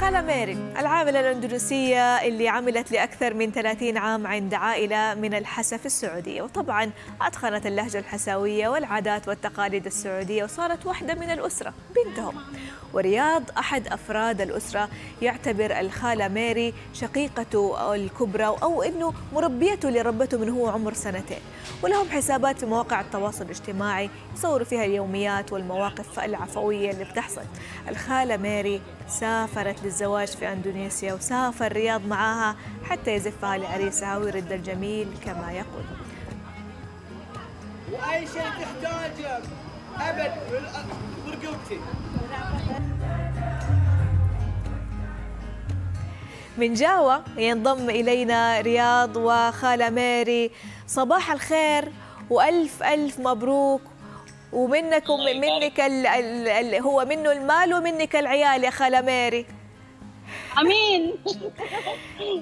خالة ميري العاملة الأندونيسية اللي عملت لأكثر من 30 عام عند عائلة من الحسا في السعودية. وطبعا أتقنت اللهجة الحساوية والعادات والتقاليد السعودية وصارت واحدة من الأسرة بنتهم. ورياض أحد أفراد الأسرة يعتبر الخالة ميري شقيقته الكبرى أو أنه مربيته اللي ربته من هو عمر سنتين. ولهم حسابات في مواقع التواصل الاجتماعي يصوروا فيها اليوميات والمواقف العفوية اللي بتحصل. الخالة ميري سافرت للزواج في أندونيسيا وسافر رياض معاها حتى يزفها لعريسها ويرد الجميل كما يقول. وأي شيء تحتاجه. أبد. برقبتي من جاوا ينضم إلينا رياض وخالة ميري صباح الخير وألف ألف مبروك ومنك منك ال ال ال هو منه المال ومنك العيال يا خالة ميري. آمين.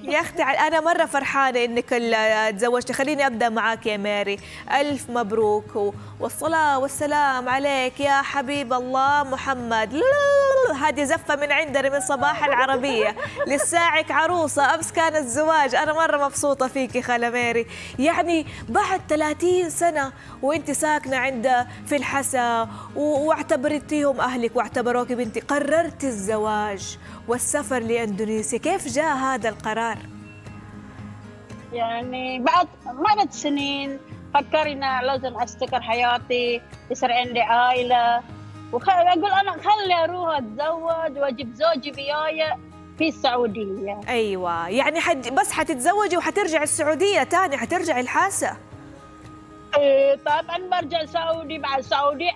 يا أختي أنا مرة فرحانة إنك تزوجتي. خليني أبدأ معاك يا ماري. ألف مبروك والصلاة والسلام عليك يا حبيب الله محمد. هذه زفة من عندنا من صباح العربية. لساعك عروسة أمس كان الزواج. أنا مرة مبسوطة فيكي خالة ماري. يعني بعد 30 سنة وإنت ساكنة عند في الحسا واعتبرتيهم أهلك واعتبروك بنتي قررت الزواج والسفر لاندونيسيا كيف جاء هذا القرار؟ يعني بعد مرت سنين فكرنا لازم أستقر حياتي يصير عندي عائلة. وخ... أقول أنا خلي أروح أتزوج وأجيب زوجي وياي في السعودية. أيوه. يعني حد بس حتتزوجي وحترجع السعودية تاني حترجع الحاسة؟ إيه، طبعا برجع سعودي بعد سعودي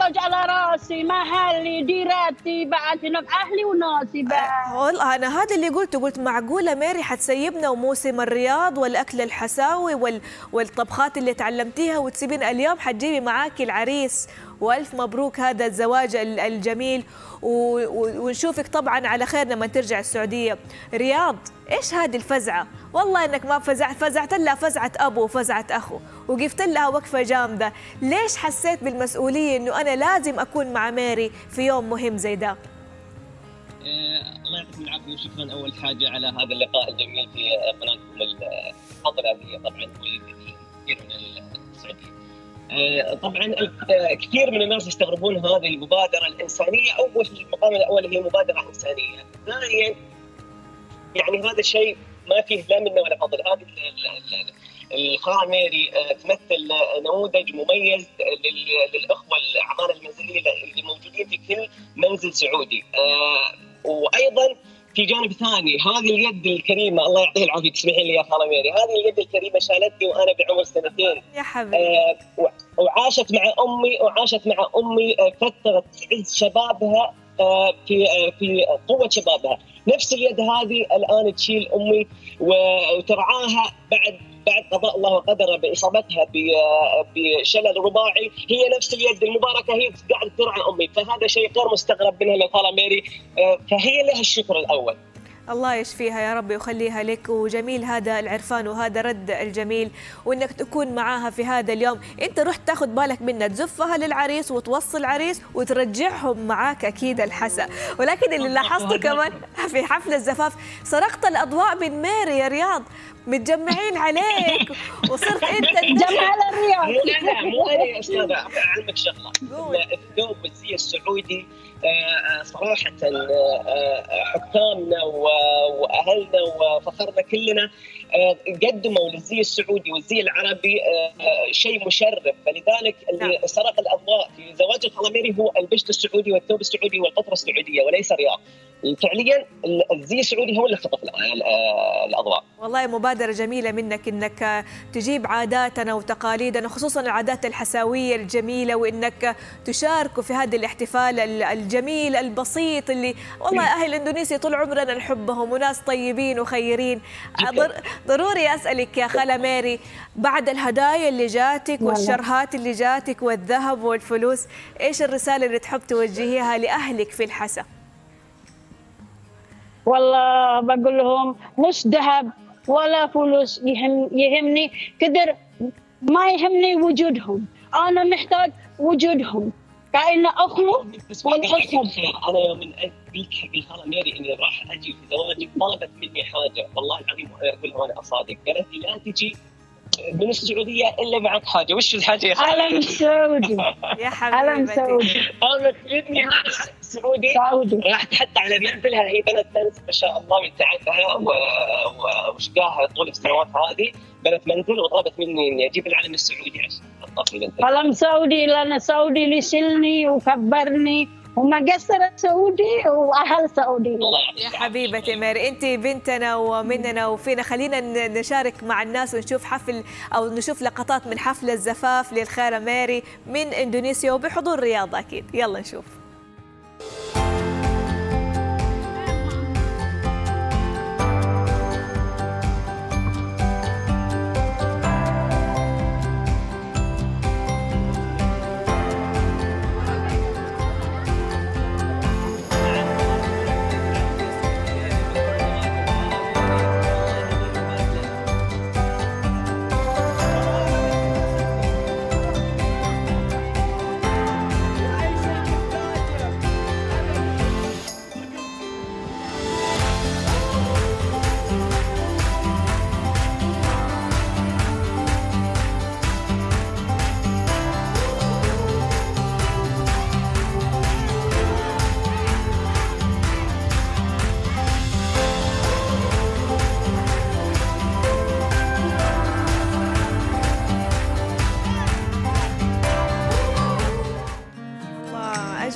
طج على راسي محلي ديرتي بعد هناك أهلي وناسي بعد والله أنا هذا اللي قلته قلت معقولة ميري حتسيبنا وموسم الرياض والأكل الحساوي وال... والطبخات اللي تعلمتيها وتسيبين اليوم حتجيبي معاكي العريس وألف مبروك هذا الزواج ال- الجميل. ونشوفك طبعا على خير لما ترجع السعودية رياض إيش هذه الفزعة والله إنك ما فزعت فزعت لها فزعة أبو وفزعة أخو وقفت لها وقفة جامدة ليش حسيت بالمسؤولية إنه أنا لازم أكون مع ميري في يوم مهم زي ده آه، الله يعطيكم العافية وشكرا أول حاجة على هذا اللقاء الجميل في قناتكم الفضله هي طبعا كثير من السعوديه. آه، طبعا آه، كثير من الناس يستغربون هذه المبادرة الإنسانية اول في المقام الأول هي مبادرة إنسانية، ثانيا يعني هذا الشيء ما فيه لا منه ولا فضل، هذه ال- ال- ال- الخاله ميري آه، تمثل نموذج مميز لل- للأخوة الأعمال المنزلية اللي موجودين في كل منزل سعودي. وأيضا في جانب ثاني هذه اليد الكريمة الله يعطيه العافية تسمحين لي يا خالة ميري هذه اليد الكريمة شالتني وأنا بعمر سنتين. يا حبيبي. آه، وعاشت مع أمي وعاشت مع أمي آه، فترة عز شبابها آه، في آه، في قوة شبابها. نفس اليد هذه الآن تشيل أمي وترعاها بعد بعد قضاء الله وقدره بإصابتها بشلل رباعي. هي نفس اليد المباركة هي قاعدة ترعى أمي. فهذا شيء غير مستغرب منها من خاله ميري. آه، فهي لها الشكر الأول. الله يشفيها يا رب ويخليها لك. وجميل هذا العرفان وهذا رد الجميل وإنك تكون معاها في هذا اليوم. أنت رحت تاخذ بالك منها تزفها للعريس وتوصل العريس وترجعهم معاك أكيد الحسا. ولكن اللي لاحظته كمان في حفل الزفاف سرقت الأضواء من ميري يا رياض. متجمعين عليك. وصرت أنت جمع على الرياض. مو أنا مو أنا يا أستاذة. أعلمك شغلة. قول. الثوب والزي السعودي صراحة آه، آه، حكامنا وأهلنا وفخرنا كلنا قدموا للزي السعودي والزي العربي آه، آه، شيء مشرف. فلذلك اللي نعم. سرق الأضواء في زواج الخلاميري هو البشت السعودي والثوب السعودي والقطره السعودية وليس رياض. فعليا الزي السعودي هو اللي خطف آه، الأضواء. والله مبادرة جميلة منك إنك تجيب عاداتنا وتقاليدنا خصوصا العادات الحساوية الجميلة وإنك تشاركوا في هذا الاحتفال ال- الجميل البسيط اللي والله أهل إندونيسيا طول عمرنا نحبهم وناس طيبين وخيرين. ضروري أسألك يا خالة ميري بعد الهدايا اللي جاتك. والشرهات اللي جاتك والذهب والفلوس إيش الرسالة اللي تحب توجهيها لأهلك في الحسا؟ والله بقول لهم مش ذهب ولا فلوس يهم يهمني قدر ما يهمني وجودهم أنا محتاج وجودهم كأنه أخو بس. الخير أنا يوم من قلت حق الخاله ميري إني راح أجي في زواجك طلبت مني حاجة. والله العظيم أقول أنا أصادق. قالت لي لا تجي من السعودية إلا معك حاجة. وش الحاجة يا خالة؟ علم سعودي. يا علم حبيبتي سعودي. طلبت مني حاجة سعودي. سعودي. راحت حتى على بنتها هي بنت منزل ما شاء الله من تعبها وشقاها طول السنوات هذه. بنت منزل وطلبت مني إني أجيب العلم السعودي عشان علم سعودي لأن سعودي ليشيلني وكبرني وما قصر سعودي وأهل سعودي يا. حبيبتي ميري أنت بنتنا ومننا وفينا. خلينا نشارك مع الناس ونشوف حفل أو نشوف لقطات من حفل الزفاف للخالة ميري من إندونيسيا وبحضور رياض أكيد. يلا نشوف.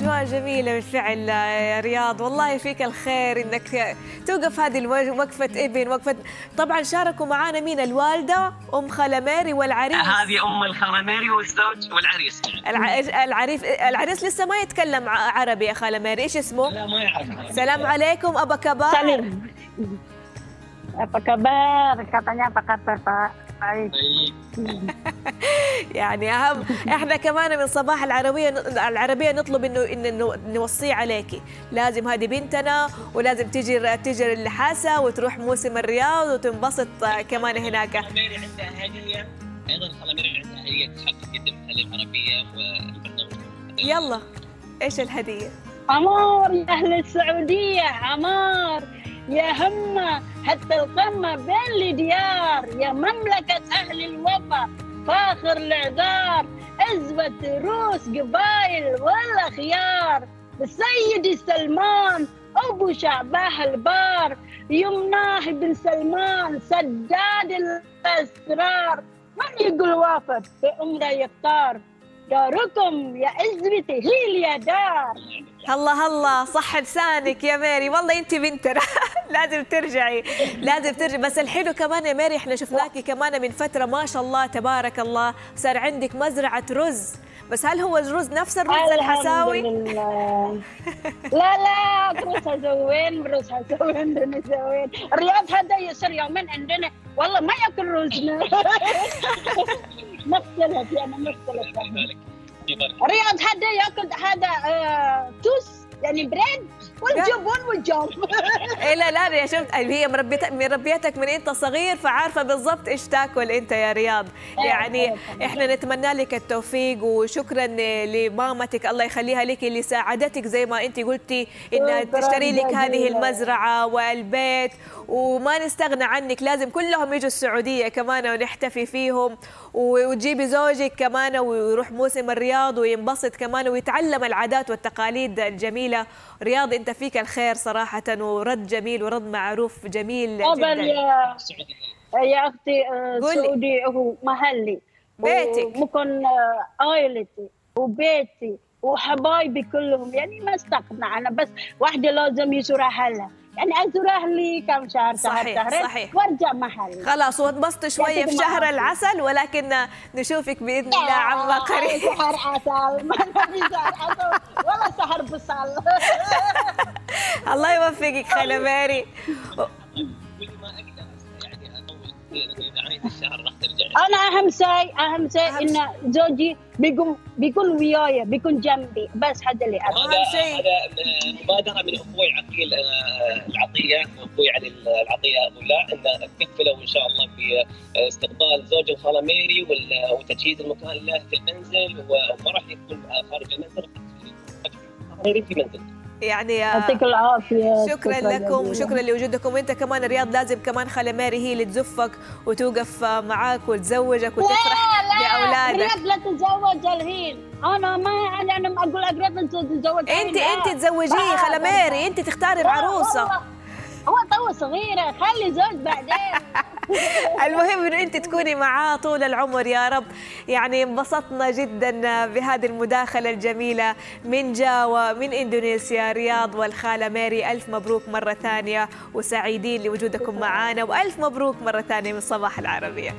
أجواء جميلة بالفعل يا رياض والله فيك الخير إنك توقف هذه الوج- وقفة إبن وقفة طبعا شاركوا معانا مين الوالدة أم خالة ميري والعريس هذه أم الخاله ميري والزوج والعريس الع... العريس العريس لسه ما يتكلم ع- عربي يا خالة ميري إيش اسمه؟ لا ما يعرف سلام عليكم أبا كبار Salim. Apa kabar? Katanya apa kabar Pak? طيب. يعني أهم إحنا كمان من صباح العربية العربية نطلب إنه إن إنه نوصيه عليكي. لازم هذه بنتنا ولازم تجي تجي الحاسة وتروح موسم الرياض وتنبسط كمان هناك. عندها هدية. أيضا عندها هدية تحب تقدمها للعربيه والبرنامج. يلا إيش الهدية؟ عمار يا أهل السعودية عمار يا همة حتى القمة بين الديار. يا مملكة أهل الوفا فاخر العذار عزبة روس قبايل ولا خيار السيد سلمان أبو شعباه البار. يمناه بن سلمان سداد الأسرار. من يقول وافد في عمره يختار؟ داركم يا عزبتي هي اليدار. الله الله صح لسانك يا ميري. والله أنت بنتنا لازم ترجعي لازم ترجعي. بس الحلو كمان يا ميري إحنا شفناكي كمان من فترة ما شاء الله تبارك الله صار عندك مزرعة رز. بس هل هو الرز نفس الرز الحساوي؟ لا لا بروس هزوين بروس هزوين دنسوين الرياض هذا يصير يومين عندنا. والله ما ياكل رزنا. مختلف يعني مختلف الرياض هذا ياكل هذا آه توس. يعني بريد والجبن والجام إيه لا لا يا شفت هي مربيتك مربيتك من أنت صغير فعارفة بالضبط إيش تاكل أنت يا رياض. يعني إحنا نتمنى لك التوفيق وشكرا لمامتك. الله يخليها لك اللي ساعدتك زي ما أنت قلتي انها تشتري لك هذه. المزرعة والبيت. وما نستغنى عنك لازم كلهم يجوا السعودية كمان ونحتفي فيهم. وتجيبي زوجك كمان ويروح موسم الرياض وينبسط كمان ويتعلم العادات والتقاليد الجميلة. رياض أنت فيك الخير صراحة ورد جميل ورد معروف جميل قبل جدا. يا يا أختي آه،. سعودي هو محلي. بيتك. ممكن آه، عائلتي وبيتي وحبايبي كلهم. يعني ما استغنى أنا بس واحدة لازم يزور اهلها يعني ازور أهلي كم شهر شهر صحيح، شهرين صحيح. وارجع محلي خلاص وانبسط شوية في شهر العافية. العسل ولكن نشوفك بإذن الله عما قريب. شهر عسل. ما في شهر عسل ولا شهر بصل. الله يوفقك خاله ماري. الشهر راح ترجع. أنا أهم شيء أهم شيء إن زوجي بيكون بيكون وياي بيكون جنبي بس هذا اللي أهم شيء. هذا مبادرة من أخوي عقيل آه، العطية واخوي علي العطية أبو لا ان تكفلوا إن شاء الله باستقبال زوج الخاله ميري وتجهيز المكان له في المنزل وما راح يكون خارج المنزل في منزل يعني يعطيك العافية شكرا لكم وشكرا لوجودكم. وانت كمان رياض لازم كمان خلي ماري هي اللي تزفك وتوقف معاك وتزوجك وتفرح بأولادك. رياض لا تتزوج الحين أنا ما أنا أنا أقول رياض انت تتزوج انت أنت تزوجيه خلي ماري أنت تختاري العروسة. هو تو صغيرة خلي زوج بعدين. المهم إنه أنت تكوني معاه طول العمر يا رب. يعني انبسطنا جدا بهذه المداخلة الجميلة من جاوا من إندونيسيا رياض والخالة ماري ألف مبروك مرة ثانية وسعيدين لوجودكم معنا وألف مبروك مرة ثانية من صباح العربية.